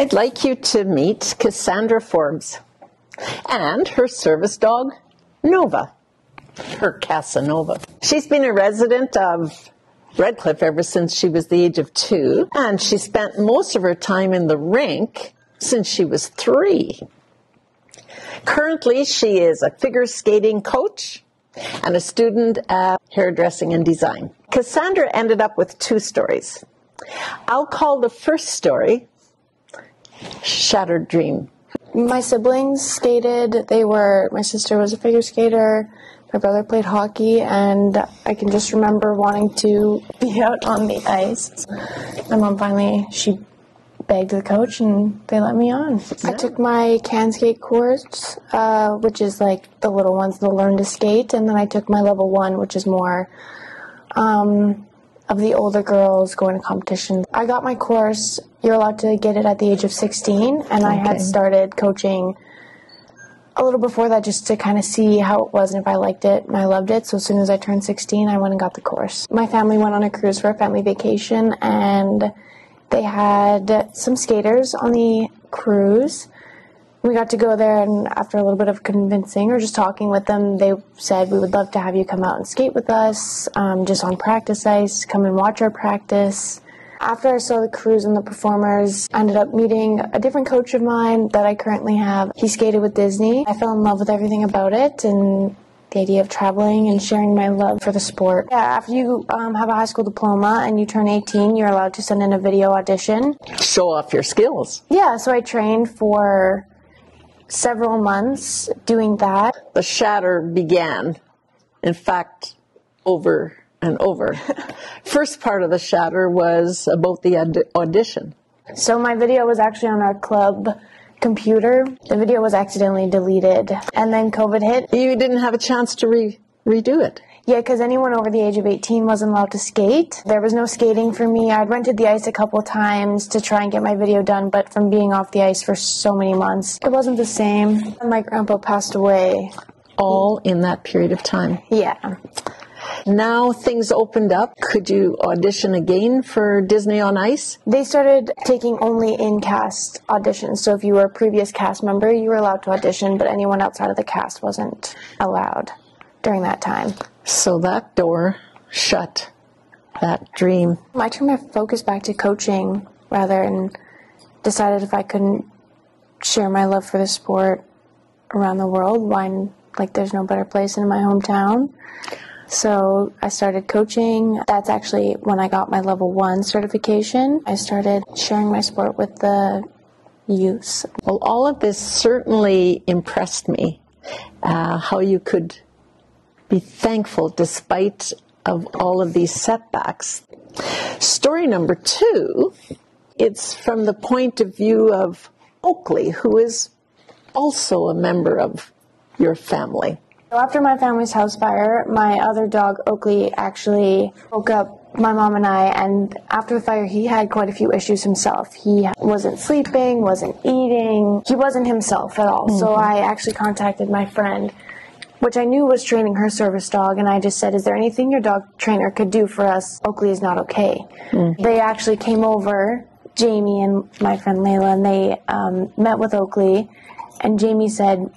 I'd like you to meet Cassandra Forbes and her service dog, Nova, her Casanova. She's been a resident of Redcliff ever since she was the age of two, and she spent most of her time in the rink since she was three. Currently, she is a figure skating coach and a student at hairdressing and design. Cassandra ended up with two stories. I'll call the first story Shattered Dream. My siblings skated. They were, my sister was a figure skater, my brother played hockey, and I can just remember wanting to be out on the ice. My mom finally, she begged the coach and they let me on. I took my CanSkate course, uh, which is like the little ones that learn to skate, and then I took my level one, which is more um, of the older girls going to competition. I got my course. You're allowed to get it at the age of 16, and I had started coaching a little before that just to kind of see how it was and if I liked it and I loved it. So as soon as I turned 16, I went and got the course. My family went on a cruise for a family vacation and they had some skaters on the cruise. We got to go there and after a little bit of convincing or just talking with them, they said we would love to have you come out and skate with us, um, just on practice ice, come and watch our practice. After I saw the crews and the performers, I ended up meeting a different coach of mine that I currently have. He skated with Disney. I fell in love with everything about it and the idea of traveling and sharing my love for the sport. Yeah, after you um, have a high school diploma and you turn 18, you're allowed to send in a video audition. Show off your skills. Yeah, so I trained for several months doing that. The shatter began, in fact, over and over. First part of the shatter was about the aud- audition. So my video was actually on our club computer. The video was accidentally deleted, and then COVID hit. You didn't have a chance to re- redo it. Yeah, because anyone over the age of 18 wasn't allowed to skate. There was no skating for me. I'd rented the ice a couple times to try and get my video done, but from being off the ice for so many months, it wasn't the same. My grandpa passed away. All in that period of time. Yeah. Now things opened up. Could you audition again for Disney on Ice? They started taking only in cast auditions. So if you were a previous cast member, you were allowed to audition, but anyone outside of the cast wasn't allowed during that time. So that door shut. That dream. I turned my focus back to coaching rather and decided if I couldn't share my love for the sport around the world, why like there's no better place in my hometown. So I started coaching. That's actually when I got my level one certification. I started sharing my sport with the youth. Well, all of this certainly impressed me. Uh, how you could be thankful despite of all of these setbacks. Story number two, it's from the point of view of Oakley, who is also a member of your family. So After my family's house fire, my other dog, Oakley, actually woke up my mom and I, and after the fire, he had quite a few issues himself. He wasn't sleeping, wasn't eating, he wasn't himself at all. Mm-hmm. So I actually contacted my friend, which I knew was training her service dog, and I just said, Is there anything your dog trainer could do for us? Oakley is not okay. They actually came over, Jamie and my friend Layla, and they um, met with Oakley, and Jamie said,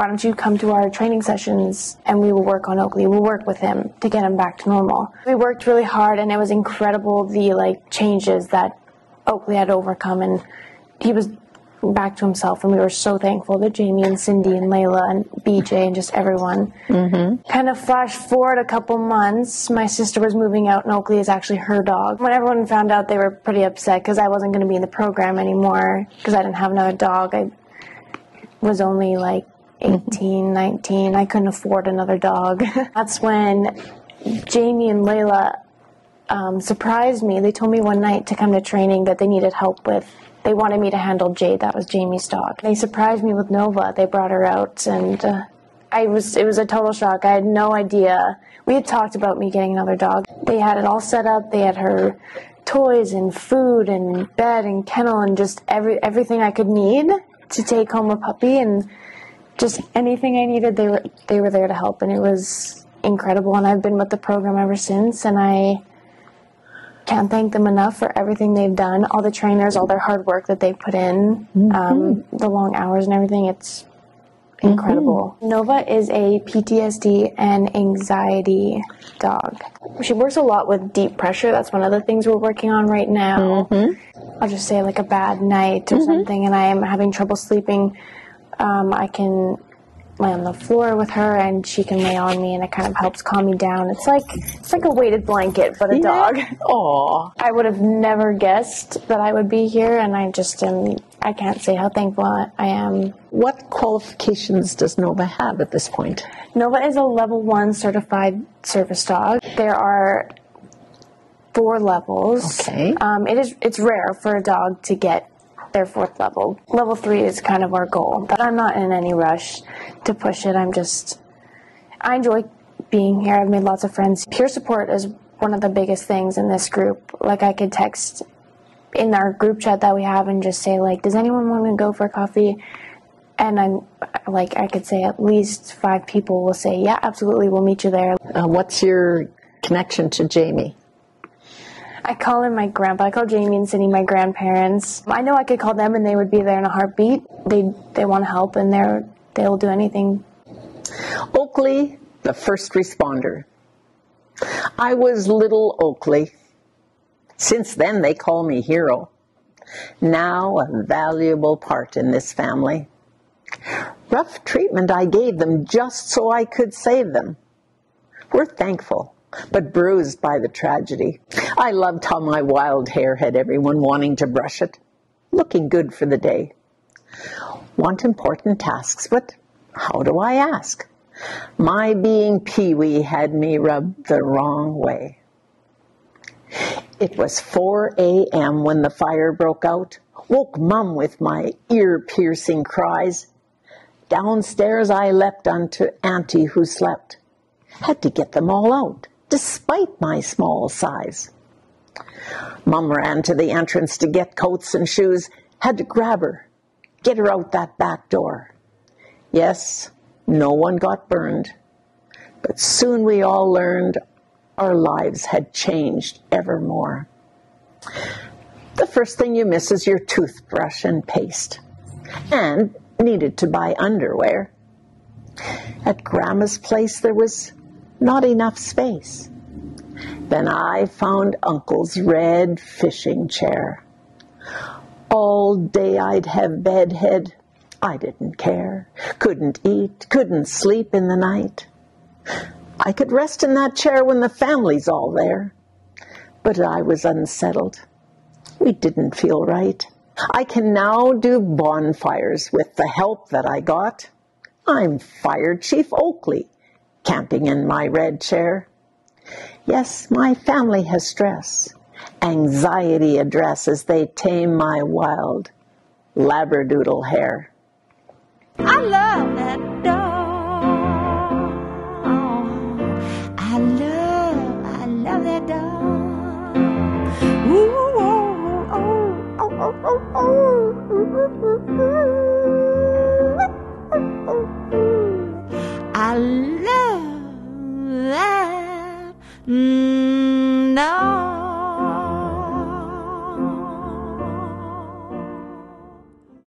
why don't you come to our training sessions and we will work on Oakley. We'll work with him to get him back to normal. We worked really hard and it was incredible the like changes that Oakley had overcome and he was back to himself and we were so thankful that Jamie and Cindy and Layla and BJ and just everyone. Mm-hmm. Kind of flash forward a couple months, my sister was moving out and Oakley is actually her dog. When everyone found out they were pretty upset because I wasn't going to be in the program anymore because I didn't have another dog. I was only like 18, 19. I couldn't afford another dog. That's when Jamie and Layla um, surprised me. They told me one night to come to training that they needed help with. They wanted me to handle Jade. That was Jamie's dog. They surprised me with Nova. They brought her out, and uh, I was. It was a total shock. I had no idea. We had talked about me getting another dog. They had it all set up. They had her toys and food and bed and kennel and just every everything I could need to take home a puppy and just anything I needed, they were they were there to help, and it was incredible. And I've been with the program ever since, and I can't thank them enough for everything they've done, all the trainers, all their hard work that they've put in, mm-hmm. um, the long hours and everything. It's incredible. Mm-hmm. Nova is a PTSD and anxiety dog. She works a lot with deep pressure. That's one of the things we're working on right now. Mm-hmm. I'll just say like a bad night or mm-hmm. something, and I am having trouble sleeping. Um, I can lay on the floor with her and she can lay on me and it kind of helps calm me down. It's like it's like a weighted blanket but a yeah. dog. Aw. I would have never guessed that I would be here and I just am I can't say how thankful I am. What qualifications does Nova have at this point? Nova is a level one certified service dog. There are four levels. Okay. Um, it is it's rare for a dog to get their fourth level. Level three is kind of our goal, but I'm not in any rush to push it. I'm just, I enjoy being here. I've made lots of friends. Peer support is one of the biggest things in this group. Like I could text in our group chat that we have and just say like, does anyone want to go for coffee? And I'm like, I could say at least five people will say, yeah, absolutely, we'll meet you there. Uh, what's your connection to Jamie? I call him my grandpa. I call Jamie and Cindy my grandparents. I know I could call them and they would be there in a heartbeat. They they want to help and they're they'll do anything. Oakley, the first responder. I was little Oakley. Since then they call me hero. Now a valuable part in this family. Rough treatment I gave them just so I could save them. We're thankful but bruised by the tragedy. I loved how my wild hair had everyone wanting to brush it, looking good for the day. Want important tasks, but how do I ask? My being Pee Wee had me rubbed the wrong way. It was 4 a.m. when the fire broke out. Woke Mum with my ear piercing cries. Downstairs I leapt unto Auntie who slept. Had to get them all out despite my small size. Mum ran to the entrance to get coats and shoes, had to grab her, get her out that back door. Yes, no one got burned, but soon we all learned our lives had changed evermore. The first thing you miss is your toothbrush and paste, and needed to buy underwear. At Grandma's place, there was not enough space. Then I found Uncle's red fishing chair. All day I'd have bedhead. I didn't care. Couldn't eat, couldn't sleep in the night. I could rest in that chair when the family's all there. But I was unsettled. We didn't feel right. I can now do bonfires with the help that I got. I'm Fire Chief Oakley, camping in my red chair. Yes, my family has stress, anxiety address as they tame my wild labradoodle hair. I love that dog. I love, I love that dog. Ooh, oh, oh, oh, oh, oh, oh. 嗯